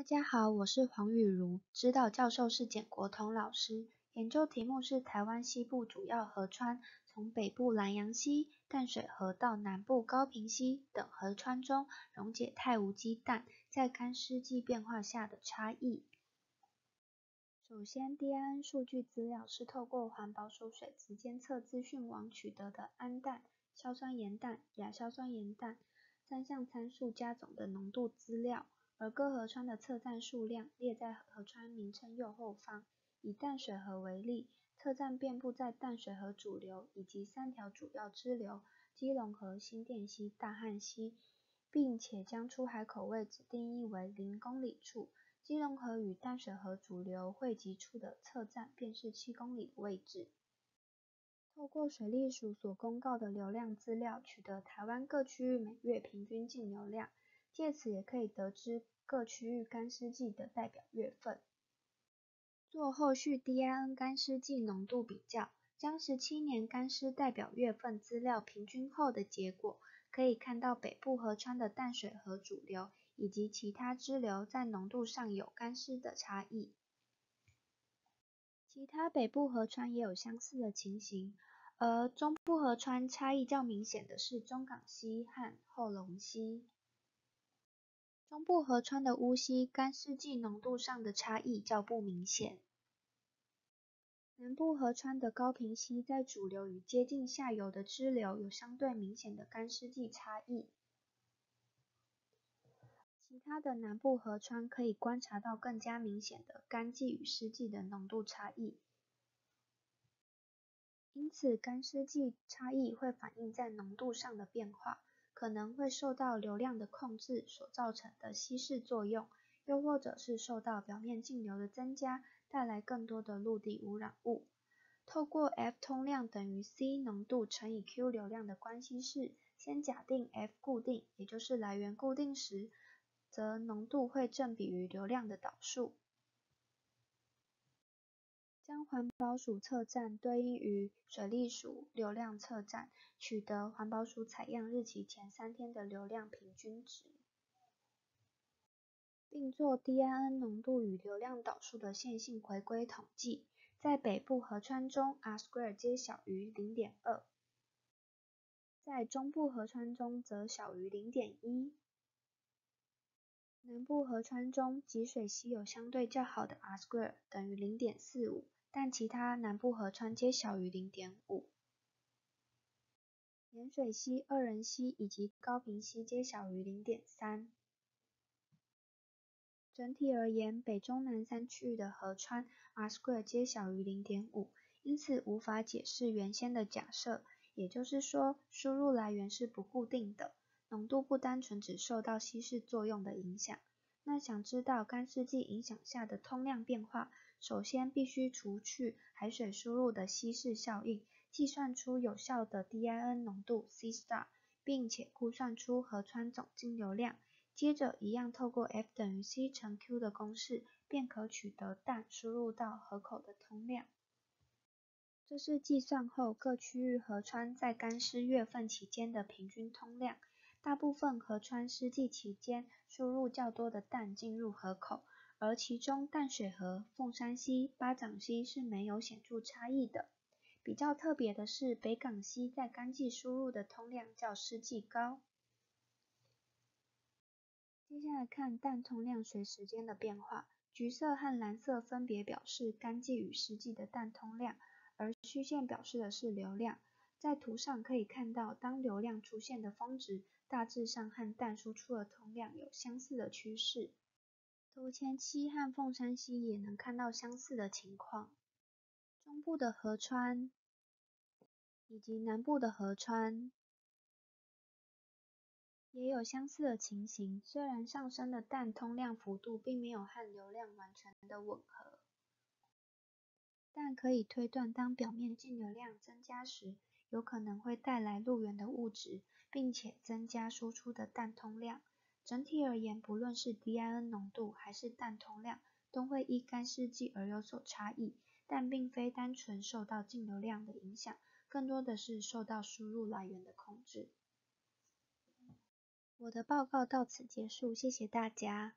大家好，我是黄雨茹，指导教授是简国彤老师。研究题目是台湾西部主要河川，从北部兰阳溪、淡水河到南部高屏溪等河川中溶解钛无机氮在干湿季变化下的差异。首先，DIN 数据资料是透过环保署水质监测资讯网取得的氨氮、硝酸盐氮、亚硝酸盐氮三项参数加总的浓度资料，而各河川的测站数量列在河川名称右后方。以淡水河为例，测站遍布在淡水河主流以及三条主要支流基隆河、新店溪、大汉溪，并且将出海口位置定义为零公里处。基隆河与淡水河主流汇集处的测站便是七公里位置。透过水利署所公告的流量资料，取得台湾各区域每月平均净流量，借此也可以得知各区域干湿季的代表月份。做后续 DIN 干湿季浓度比较，将十七年干湿代表月份资料平均后的结果，可以看到北部河川的淡水河主流以及其他支流在浓度上有干湿的差异。其他北部河川也有相似的情形，而中部河川差异较明显的是中港溪和后龙溪。中部河川的乌溪干湿季浓度上的差异较不明显。南部河川的高屏溪在主流与接近下游的支流有相对明显的干湿季差异。其他的南部河川可以观察到更加明显的干季与湿季的浓度差异。因此，干湿季差异会反映在浓度上的变化。可能会受到流量的控制所造成的稀释作用，又或者是受到表面径流的增加带来更多的陆地污染物。透过 F 通量等于 C 浓度乘以 Q 流量的关系式，先假定 F 固定，也就是来源固定时，则浓度会正比于流量的导数。将环保署测站对应于水利署流量测站，取得环保署采样日期前三天的流量平均值，并做 DIN 浓度与流量导数的线性回归统计。在北部河川中，R square 皆小于零点二；在中部河川中则小于零点一。南部河川中，集水溪有相对较好的 R square 等于零点四五。但其他南部河川皆小于零点五，盐水溪、二仁溪以及高屏溪皆小于零点三。整体而言，北中南三区域的河川 r-square 皆小于零点五，因此无法解释原先的假设，也就是说，输入来源是不固定的，浓度不单纯只受到稀释作用的影响。那想知道干湿季影响下的通量变化？首先必须除去海水输入的稀释效应，计算出有效的 DIN 浓度 C star，并且估算出河川总径流量。接着一样透过 F 等于 C 乘 Q 的公式，便可取得氮输入到河口的通量。这是计算后各区域河川在干湿月份期间的平均通量。大部分河川湿季期间输入较多的氮进入河口。而其中淡水河、凤山溪、八掌溪是没有显著差异的。比较特别的是，北港溪在干季输入的通量较湿季高。接下来看氮通量随时间的变化，橘色和蓝色分别表示干季与湿季的氮通量，而虚线表示的是流量。在图上可以看到，当流量出现的峰值，大致上和氮输出的通量有相似的趋势。图前期和凤山溪也能看到相似的情况，中部的河川以及南部的河川也有相似的情形。虽然上升的氮通量幅度并没有和流量完全的吻合，但可以推断，当表面径流量增加时，有可能会带来路源的物质，并且增加输出的氮通量。整体而言，不论是 DIN 浓度还是氮通量，都会依干湿季而有所差异，但并非单纯受到净流量的影响，更多的是受到输入来源的控制。我的报告到此结束，谢谢大家。